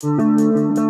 Música